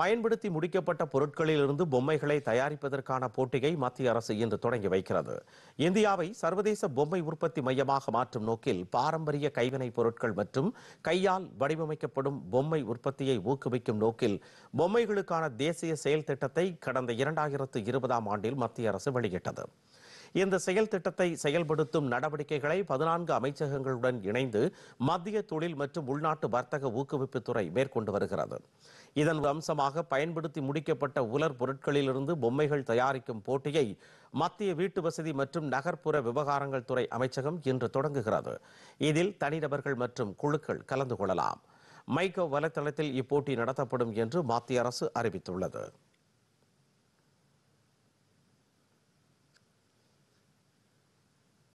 பயன்படுத்தி முடிக்கப்பட்ட பொருட்களிலிருந்து பொம்மைகளை தயாரிப்பதற்கான போட்டியை மத்திய அரசு இன்று தொடங்கி வைக்கிறது. இந்தியாவை சர்வதேச பொம்மை உற்பத்தி மையமாக மாற்றும் நோக்கில் பாரம்பரிய கைவினைப் பொருட்கள் மற்றும் கையால் வடிவமைக்கப்படும் பொம்மை உற்பத்தியை ஊக்குவிக்கும் நோக்கில் பொம்மைகளுக்கான தேசிய செயல் திட்டத்தை கடந்த இரண்டாயிரத்து இருபதாம் ஆண்டில் மத்திய அரசு வெளியிட்டது. இந்த செயல் திட்டத்தை செயல்படுத்தும் நடவடிக்கைகளை பதினான்கு அமைச்சகங்களுடன் இணைந்து மத்திய தொழில் மற்றும் உள்நாட்டு வர்த்தக ஊக்குவிப்புத்துறை மேற்கொண்டு வருகிறது. இதன் அம்சமாக பயன்படுத்தி முடிக்கப்பட்ட உலர் பொருட்களிலிருந்து பொம்மைகள் தயாரிக்கும் போட்டியை மத்திய வீட்டு வசதி மற்றும் நகர்ப்புற விவகாரங்கள் துறை அமைச்சகம் இன்று தொடங்குகிறது. இதில் தனிநபர்கள் மற்றும் குழுக்கள் கலந்து கொள்ளலாம். மைகோ வலைத்தளத்தில் இப்போட்டி நடத்தப்படும் என்று மத்திய அரசு அறிவித்துள்ளது.